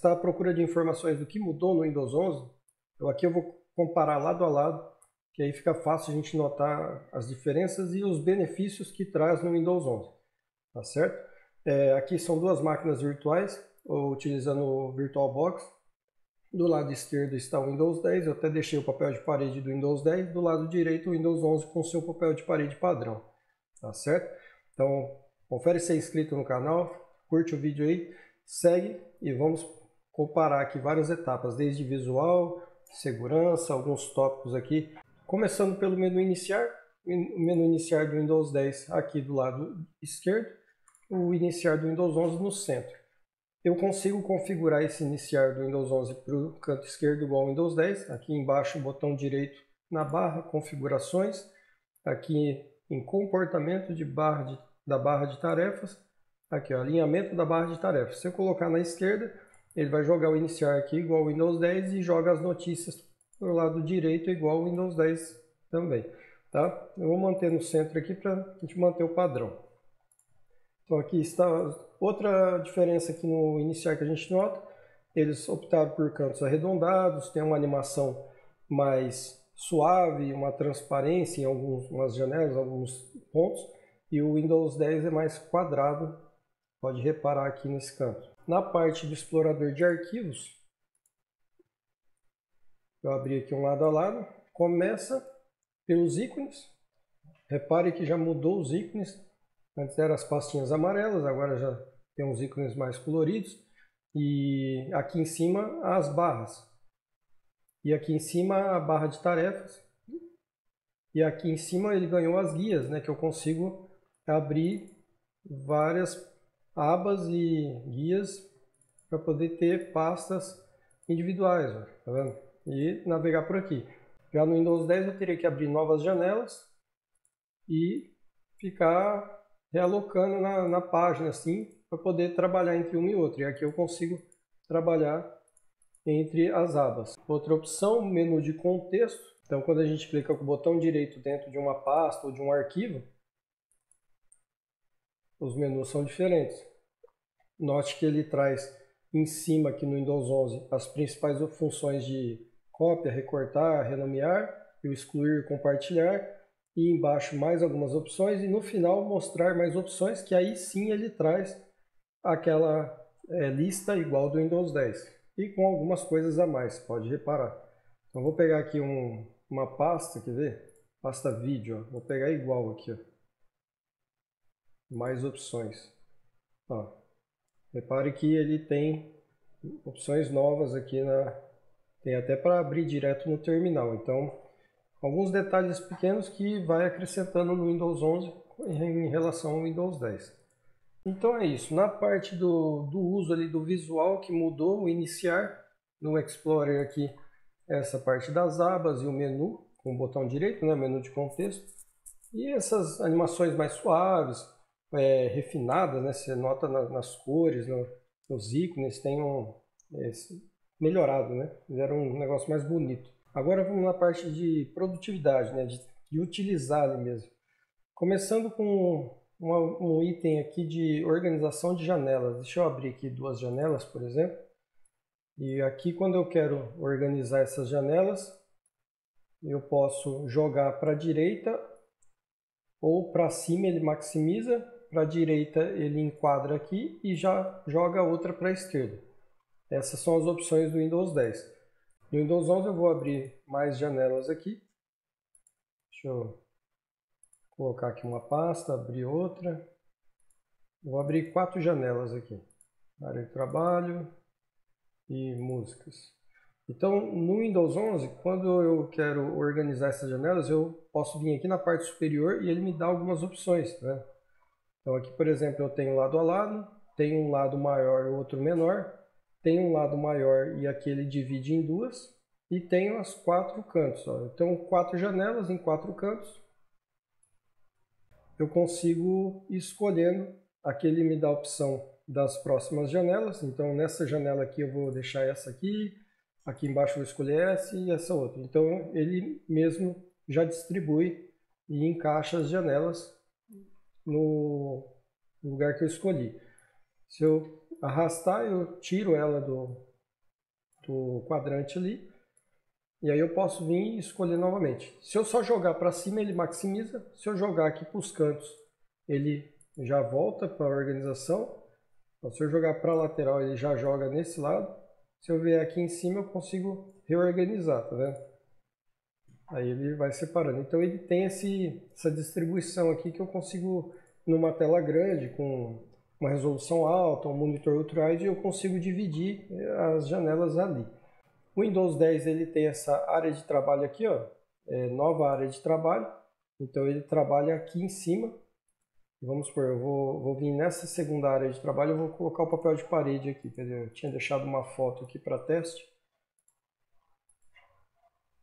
está à procura de informações do que mudou no Windows 11, eu aqui eu vou comparar lado a lado, que aí fica fácil a gente notar as diferenças e os benefícios que traz no Windows 11, tá certo? É, aqui são duas máquinas virtuais, utilizando o VirtualBox. Do lado esquerdo está o Windows 10, eu até deixei o papel de parede do Windows 10, do lado direito o Windows 11 com seu papel de parede padrão, tá certo? Então, confere se é inscrito no canal, curte o vídeo aí, segue e vamos comparar aqui várias etapas, desde visual, segurança, alguns tópicos aqui. Começando pelo menu iniciar, o menu iniciar do Windows 10 aqui do lado esquerdo, o iniciar do Windows 11 no centro. Eu consigo configurar esse iniciar do Windows 11 para o canto esquerdo igual ao Windows 10. Aqui embaixo o botão direito na barra configurações, aqui em comportamento de barra de, da barra de tarefas, aqui ó, alinhamento da barra de tarefas. Se eu colocar na esquerda, ele vai jogar o iniciar aqui igual ao Windows 10 e joga as notícias do lado direito igual ao Windows 10 também. Tá? Eu vou manter no centro aqui para a gente manter o padrão. Então aqui está outra diferença aqui no iniciar que a gente nota. Eles optaram por cantos arredondados, tem uma animação mais suave, uma transparência em algumas janelas, alguns pontos. E o Windows 10 é mais quadrado, pode reparar aqui nesse canto. Na parte do explorador de arquivos, eu abri aqui um lado a lado, começa pelos ícones. Repare que já mudou os ícones. Antes eram as pastinhas amarelas, agora já tem uns ícones mais coloridos. E aqui em cima as barras. E aqui em cima a barra de tarefas. E aqui em cima ele ganhou as guias, né, que eu consigo abrir várias abas e guias para poder ter pastas individuais, ó, tá vendo? E navegar por aqui. Já no Windows 10 eu teria que abrir novas janelas e ficar realocando na, na página assim para poder trabalhar entre uma e outra. E aqui eu consigo trabalhar entre as abas. Outra opção, menu de contexto. Então quando a gente clica com o botão direito dentro de uma pasta ou de um arquivo, os menus são diferentes. Note que ele traz em cima aqui no Windows 11 as principais funções de cópia, recortar, renomear, o excluir, compartilhar e embaixo mais algumas opções e no final mostrar mais opções que aí sim ele traz aquela é, lista igual do Windows 10 e com algumas coisas a mais, pode reparar. Então vou pegar aqui um, uma pasta, quer ver? Pasta vídeo, ó. vou pegar igual aqui, ó. Mais opções. Ó. Repare que ele tem opções novas aqui na tem até para abrir direto no terminal. Então, alguns detalhes pequenos que vai acrescentando no Windows 11 em relação ao Windows 10. Então é isso. Na parte do, do uso ali do visual que mudou, o iniciar no Explorer aqui essa parte das abas e o menu com o botão direito, né, menu de contexto. E essas animações mais suaves, é, refinada, né? Você nota na, nas cores, no, nos ícones, tem um é, melhorado, né? Fizeram um negócio mais bonito. Agora vamos na parte de produtividade, né? De, de utilizar ali mesmo. Começando com uma, um item aqui de organização de janelas. Deixa eu abrir aqui duas janelas, por exemplo. E aqui quando eu quero organizar essas janelas, eu posso jogar para a direita ou para cima ele maximiza para a direita ele enquadra aqui e já joga outra para a esquerda. Essas são as opções do Windows 10. No Windows 11 eu vou abrir mais janelas aqui. Deixa eu colocar aqui uma pasta, abrir outra. Vou abrir quatro janelas aqui. Área de trabalho e músicas. Então, no Windows 11, quando eu quero organizar essas janelas, eu posso vir aqui na parte superior e ele me dá algumas opções. Né? Então aqui, por exemplo, eu tenho lado a lado, tenho um lado maior e outro menor, tenho um lado maior e aqui ele divide em duas, e tenho as quatro cantos. Ó. Então, quatro janelas em quatro cantos. Eu consigo ir escolhendo, aqui ele me dá a opção das próximas janelas, então nessa janela aqui eu vou deixar essa aqui, aqui embaixo eu vou escolher essa e essa outra. Então ele mesmo já distribui e encaixa as janelas no lugar que eu escolhi. Se eu arrastar, eu tiro ela do, o quadrante ali. E aí eu posso vir e escolher novamente. Se eu só jogar para cima, ele maximiza. Se eu jogar aqui para os cantos, ele já volta para a organização. Então, se eu jogar para a lateral, ele já joga nesse lado. Se eu vier aqui em cima, eu consigo reorganizar, tá vendo? Aí ele vai separando. Então ele tem esse, essa distribuição aqui que eu consigo, numa tela grande, com uma resolução alta, um monitor ultra-wide, eu consigo dividir eh, as janelas ali. O Windows 10 ele tem essa área de trabalho aqui, ó, é, nova área de trabalho. Então ele trabalha aqui em cima. Vamos supor, eu vou, vou vir nessa segunda área de trabalho, eu vou colocar o papel de parede aqui. Eu tinha deixado uma foto aqui para teste.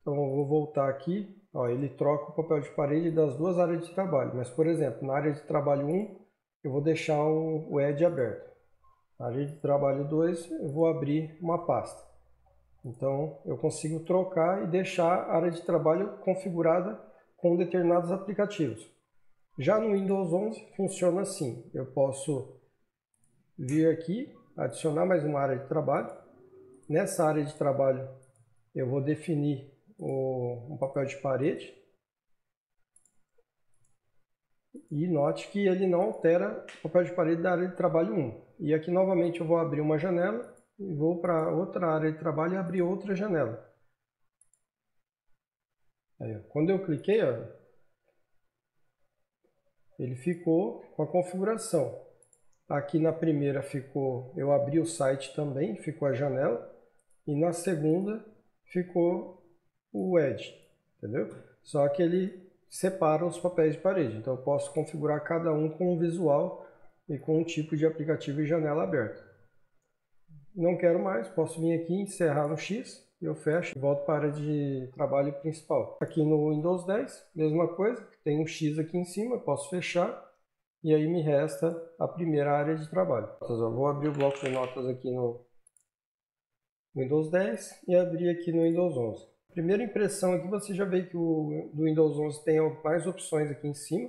Então eu vou voltar aqui, ó, ele troca o papel de parede das duas áreas de trabalho. Mas, por exemplo, na área de trabalho 1, eu vou deixar o, Edge aberto. Na área de trabalho 2, eu vou abrir uma pasta. Então, eu consigo trocar e deixar a área de trabalho configurada com determinados aplicativos. Já no Windows 11 funciona assim. Eu posso vir aqui, adicionar mais uma área de trabalho. Nessa área de trabalho, eu vou definir um papel de parede. E note que ele não altera o papel de parede da área de trabalho 1. E aqui novamente eu vou abrir uma janela e vou para outra área de trabalho e abrir outra janela. Aí, quando eu cliquei, ó, ele ficou com a configuração. Aqui na primeira ficou, eu abri o site também, ficou a janela. E na segunda ficou o Edge, entendeu? Só que ele separa os papéis de parede. Então eu posso configurar cada um com um visual e com um tipo de aplicativo e janela aberta. Não quero mais, posso vir aqui encerrar no X, eu fecho e volto para a área de trabalho principal. Aqui no Windows 10, mesma coisa, tem um X aqui em cima, posso fechar e aí me resta a primeira área de trabalho. Eu vou abrir o bloco de notas aqui no Windows 10 e abrir aqui no Windows 11. Primeira impressão aqui, você já vê que o do Windows 11 tem mais opções aqui em cima,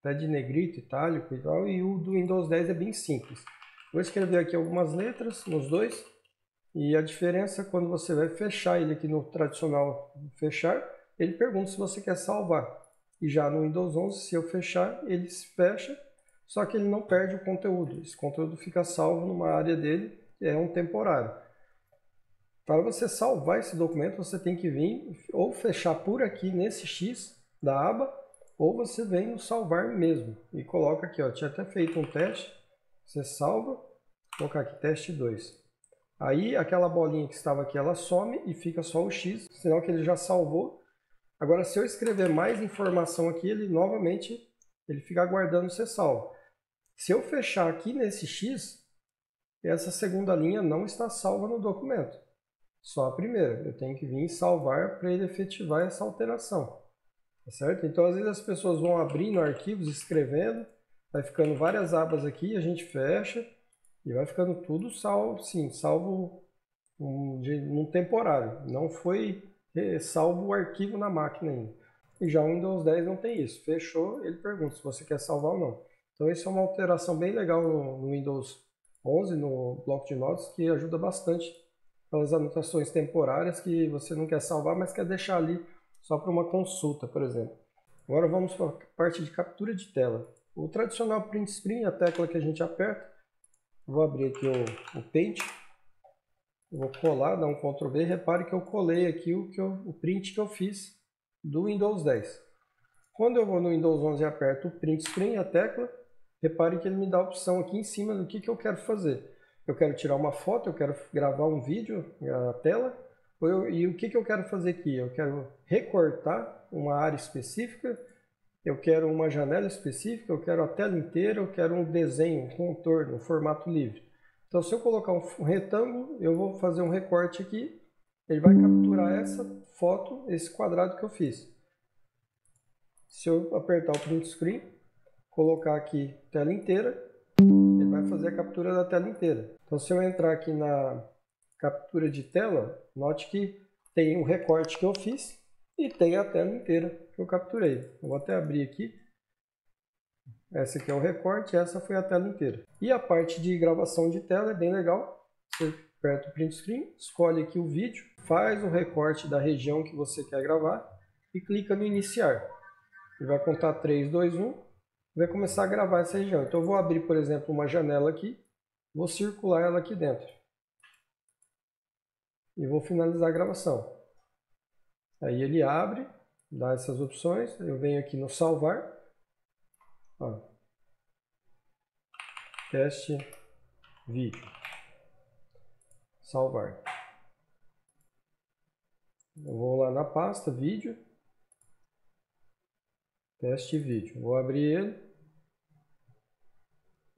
até de negrito, itálico e tal, e o do Windows 10 é bem simples. Vou escrever aqui algumas letras nos dois, e a diferença é quando você vai fechar ele aqui no tradicional fechar, ele pergunta se você quer salvar. E já no Windows 11, se eu fechar, ele se fecha, só que ele não perde o conteúdo. Esse conteúdo fica salvo numa área dele, é um temporário. Para você salvar esse documento, você tem que vir ou fechar por aqui nesse X da aba, ou você vem no salvar mesmo e coloca aqui, ó, tinha até feito um teste, você salva, colocar aqui teste 2. Aí aquela bolinha que estava aqui, ela some e fica só o X, sinal que ele já salvou. Agora se eu escrever mais informação aqui, ele novamente ele fica aguardando ser salvo. Se eu fechar aqui nesse X, essa segunda linha não está salva no documento. Só a primeira. Eu tenho que vir salvar para ele efetivar essa alteração. Tá certo? Então, às vezes as pessoas vão abrindo arquivos, escrevendo, vai ficando várias abas aqui, a gente fecha e vai ficando tudo salvo, sim, salvo um, de, um temporário. Não foi é, salvo o arquivo na máquina ainda. E já o Windows 10 não tem isso. Fechou, ele pergunta se você quer salvar ou não. Então, isso é uma alteração bem legal no, no Windows 11, no bloco de notas, que ajuda bastante aquelas anotações temporárias que você não quer salvar, mas quer deixar ali só para uma consulta, por exemplo. Agora vamos para a parte de captura de tela. O tradicional print screen, a tecla que a gente aperta, vou abrir aqui o, o Paint, vou colar, dar um Ctrl V, repare que eu colei aqui o, que eu, o print que eu fiz do Windows 10. Quando eu vou no Windows 11 e aperto o print screen, a tecla, repare que ele me dá a opção aqui em cima do que, que eu quero fazer eu quero tirar uma foto, eu quero gravar um vídeo na tela, eu, e o que, que eu quero fazer aqui? Eu quero recortar uma área específica, eu quero uma janela específica, eu quero a tela inteira, eu quero um desenho, um contorno, um formato livre. Então, se eu colocar um retângulo, eu vou fazer um recorte aqui, ele vai capturar essa foto, esse quadrado que eu fiz. Se eu apertar o print screen, colocar aqui tela inteira, fazer a captura da tela inteira. Então, se eu entrar aqui na captura de tela, note que tem um recorte que eu fiz e tem a tela inteira que eu capturei. Eu vou até abrir aqui. Essa aqui é o recorte, essa foi a tela inteira. E a parte de gravação de tela é bem legal. Você aperta o print screen, escolhe aqui o vídeo, faz o recorte da região que você quer gravar e clica no iniciar. Ele vai contar 3, 2, 1, vai começar a gravar essa região. Então eu vou abrir, por exemplo, uma janela aqui, vou circular ela aqui dentro. E vou finalizar a gravação. Aí ele abre, dá essas opções, eu venho aqui no salvar. Ó. Teste vídeo. Salvar. Eu vou lá na pasta vídeo. Teste vídeo. Vou abrir ele.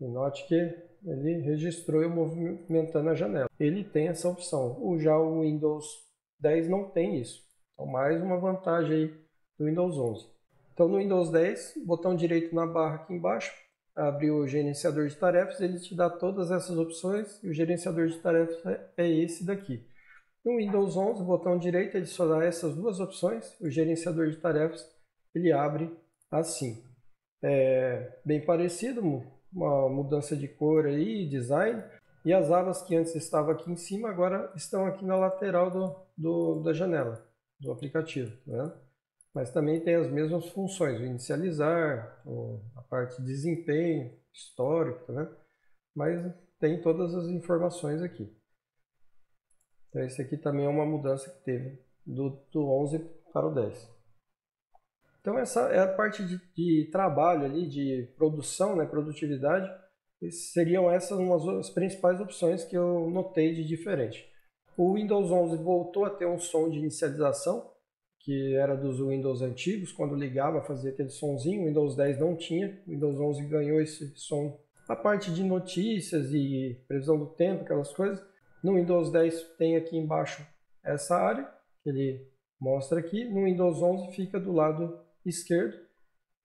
E note que ele registrou eu movimentando a janela. Ele tem essa opção. O, já o Windows 10 não tem isso. Então, mais uma vantagem aí do Windows 11. Então, no Windows 10, botão direito na barra aqui embaixo, abrir o gerenciador de tarefas, ele te dá todas essas opções e o gerenciador de tarefas é esse daqui. No Windows 11, botão direito, ele só dá essas duas opções, o gerenciador de tarefas ele abre assim. É bem parecido, uma mudança de cor aí, design, e as abas que antes estavam aqui em cima agora estão aqui na lateral do, do da janela do aplicativo. Tá Mas também tem as mesmas funções, o inicializar, a parte de desempenho, histórico, né? mas tem todas as informações aqui. Então esse aqui também é uma mudança que teve do, do 11 para o 10. Então essa é a parte de, de trabalho ali, de produção, né, produtividade, seriam essas umas das principais opções que eu notei de diferente. O Windows 11 voltou a ter um som de inicialização, que era dos Windows antigos, quando ligava fazia aquele sonzinho, o Windows 10 não tinha, o Windows 11 ganhou esse som. A parte de notícias e previsão do tempo, aquelas coisas, no Windows 10 tem aqui embaixo essa área, que ele mostra aqui, no Windows 11 fica do lado esquerdo,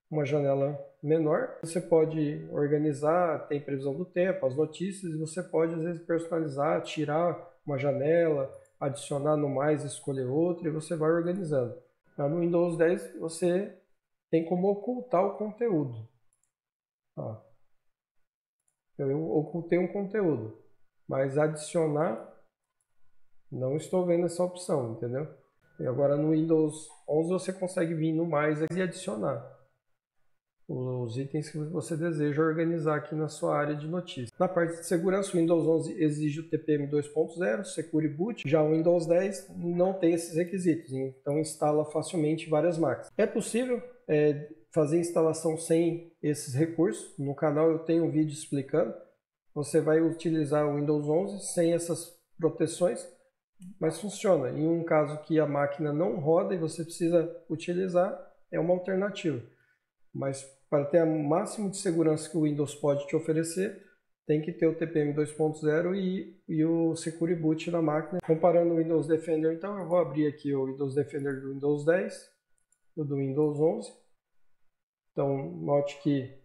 uma janela menor. Você pode organizar, tem previsão do tempo, as notícias, e você pode às vezes personalizar, tirar uma janela, adicionar no mais, escolher outra e você vai organizando. No Windows 10 você tem como ocultar o conteúdo. eu ocultei um conteúdo, mas adicionar não estou vendo essa opção, entendeu? E agora no Windows 11 você consegue vir no mais e adicionar os itens que você deseja organizar aqui na sua área de notícias. Na parte de segurança, o Windows 11 exige o TPM 2.0, Secure Boot, já o Windows 10 não tem esses requisitos, então instala facilmente várias máquinas. É possível é, fazer instalação sem esses recursos, no canal eu tenho um vídeo explicando, você vai utilizar o Windows 11 sem essas proteções, mas funciona. Em um caso que a máquina não roda e você precisa utilizar, é uma alternativa. Mas para ter o máximo de segurança que o Windows pode te oferecer, tem que ter o TPM 2.0 e, e o Secure Boot na máquina. Comparando o Windows Defender, então, eu vou abrir aqui o Windows Defender do Windows 10 e o do Windows 11. Então, note que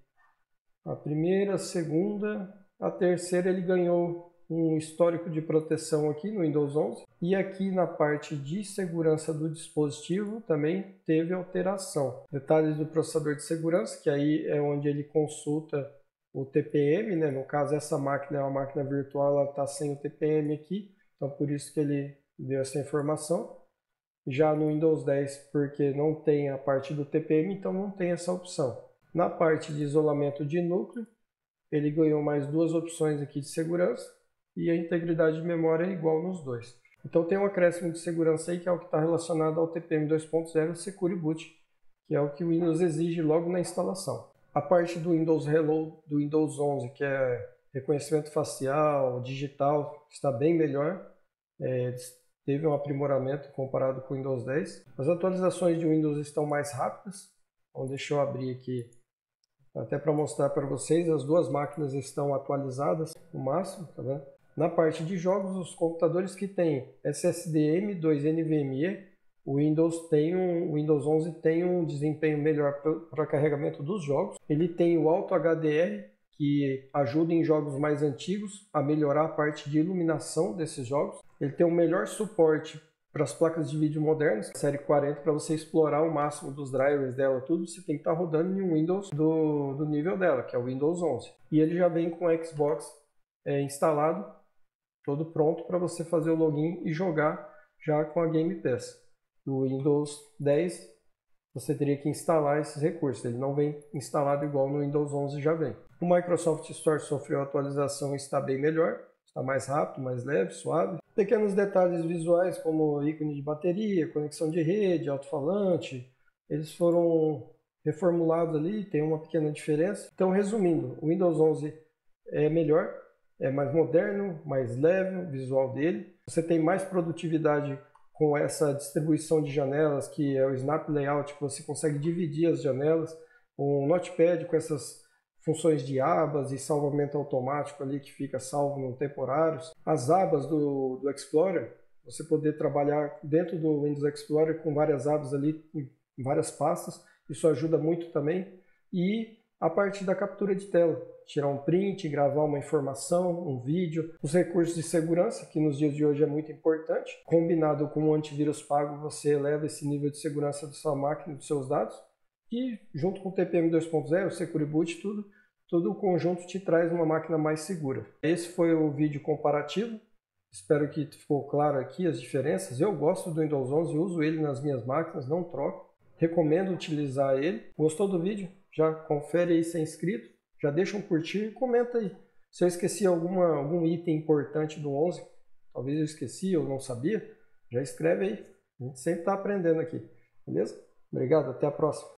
a primeira, a segunda, a terceira ele ganhou um histórico de proteção aqui no Windows 11 e aqui na parte de segurança do dispositivo também teve alteração. Detalhes do processador de segurança, que aí é onde ele consulta o TPM, né? no caso essa máquina é uma máquina virtual, ela está sem o TPM aqui, então por isso que ele deu essa informação. Já no Windows 10, porque não tem a parte do TPM, então não tem essa opção. Na parte de isolamento de núcleo, ele ganhou mais duas opções aqui de segurança e a integridade de memória é igual nos dois. Então tem um acréscimo de segurança aí que é o que está relacionado ao TPM 2.0 Secure Boot, que é o que o Windows exige logo na instalação. A parte do Windows Hello do Windows 11, que é reconhecimento facial, digital, está bem melhor. É, teve um aprimoramento comparado com o Windows 10. As atualizações de Windows estão mais rápidas. Então deixa eu abrir aqui até para mostrar para vocês. As duas máquinas estão atualizadas no máximo, tá vendo? Na parte de jogos, os computadores que têm SSD M2 NVMe, o Windows tem um, o Windows 11 tem um desempenho melhor para carregamento dos jogos. Ele tem o Auto HDR, que ajuda em jogos mais antigos a melhorar a parte de iluminação desses jogos. Ele tem um melhor suporte para as placas de vídeo modernas, série 40, para você explorar o máximo dos drivers dela, tudo, você tem que estar tá rodando em um Windows do, do nível dela, que é o Windows 11. E ele já vem com o Xbox é, instalado todo pronto para você fazer o login e jogar já com a Game Pass. No Windows 10 você teria que instalar esses recursos, ele não vem instalado igual no Windows 11 já vem. O Microsoft Store sofreu atualização e está bem melhor, está mais rápido, mais leve, suave. Pequenos detalhes visuais como ícone de bateria, conexão de rede, alto-falante, eles foram reformulados ali, tem uma pequena diferença. Então, resumindo, o Windows 11 é melhor, é mais moderno, mais leve o visual dele. Você tem mais produtividade com essa distribuição de janelas, que é o Snap Layout, que você consegue dividir as janelas. Um Notepad com essas funções de abas e salvamento automático ali que fica salvo no temporários. As abas do, do Explorer, você poder trabalhar dentro do Windows Explorer com várias abas ali, em várias pastas, isso ajuda muito também. E a parte da captura de tela, tirar um print, gravar uma informação, um vídeo, os recursos de segurança, que nos dias de hoje é muito importante, combinado com o antivírus pago, você eleva esse nível de segurança da sua máquina dos seus dados, e junto com o TPM 2.0, o Security Boot, tudo, todo o conjunto te traz uma máquina mais segura. Esse foi o vídeo comparativo. Espero que ficou claro aqui as diferenças. Eu gosto do Windows 11, uso ele nas minhas máquinas, não troco. Recomendo utilizar ele. Gostou do vídeo? Já confere aí se é inscrito. Já deixa um curtir e comenta aí. Se eu esqueci alguma, algum item importante do 11, talvez eu esqueci ou não sabia, já escreve aí. A gente sempre está aprendendo aqui. Beleza? Obrigado, até a próxima.